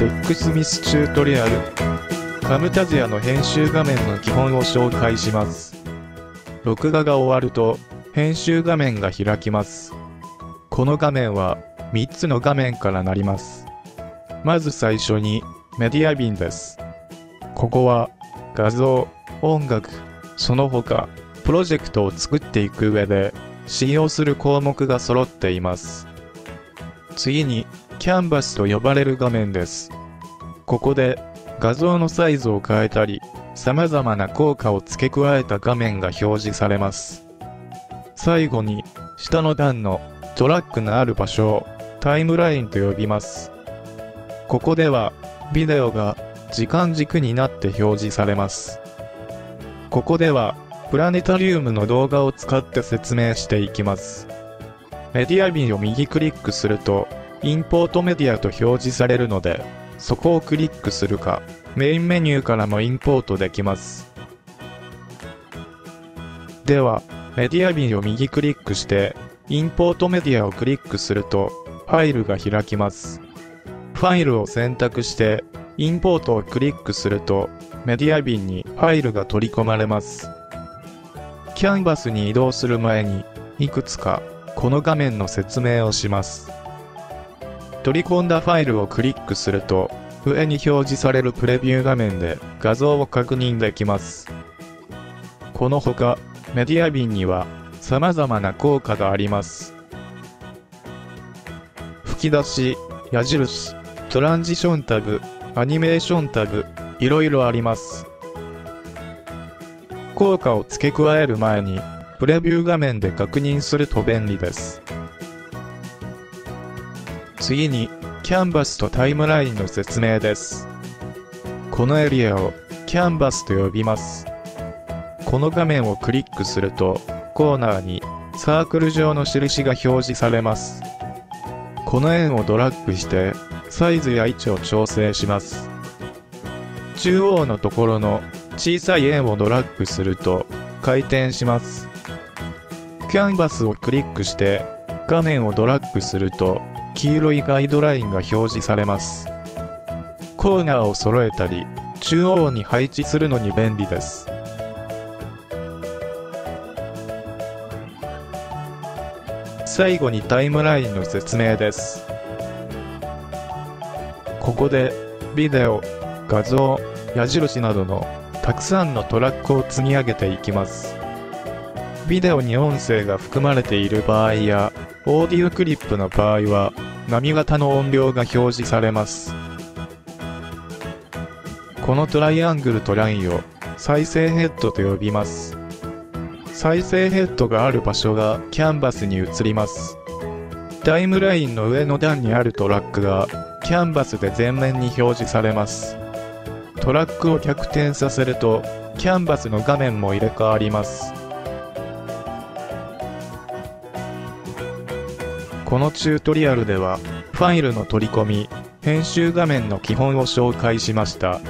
テックスミスチュートリアル。カムタジアの編集画面の基本を紹介します。録画が終わると、編集画面が開きます。この画面は、3つの画面からなります。まず最初に、メディア便です。ここは、画像、音楽、その他、プロジェクトを作っていく上で、使用する項目が揃っています。次に、キャンバスと呼ばれる画面です。ここで、画像のサイズを変えたり、様々な効果を付け加えた画面が表示されます。最後に、下の段のトラックのある場所をタイムラインと呼びます。ここでは、ビデオが時間軸になって表示されます。ここでは、プラネタリウムの動画を使って説明していきます。メディア便を右クリックすると、インポートメディアと表示されるので、そこをクリックするか、メインメニューからもインポートできます。では、メディア便を右クリックして、インポートメディアをクリックすると、ファイルが開きます。ファイルを選択して、インポートをクリックすると、メディア便にファイルが取り込まれます。キャンバスに移動する前に、いくつか、この画面の説明をします。取り込んだファイルをクリックすると、上に表示されるプレビュー画面で画像を確認できます。このほか、メディア便には様々な効果があります。吹き出し、矢印、トランジションタブ、アニメーションタブ、いろいろあります。効果を付け加える前に、プレビュー画面で確認すると便利です。次に、キャンバスとタイムラインの説明です。このエリアを、キャンバスと呼びます。この画面をクリックすると、コーナーに、サークル状の印が表示されます。この円をドラッグして、サイズや位置を調整します。中央のところの小さい円をドラッグすると回転します。キャンバスをクリックして画面をドラッグすると黄色いガイドラインが表示されます。コーナーを揃えたり中央に配置するのに便利です。最後にタイムラインの説明です。ここでビデオ、画像、矢印などのたくさんのトラックを積み上げていきます。ビデオに音声が含まれている場合や、オーディオクリップの場合は、波型の音量が表示されます。このトライアングルとラインを再生ヘッドと呼びます。再生ヘッドがある場所がキャンバスに移ります。タイムラインの上の段にあるトラックがキャンバスで前面に表示されます。トラックを逆転させると、キャンバスの画面も入れ替わります。このチュートリアルでは、ファイルの取り込み、編集画面の基本を紹介しました。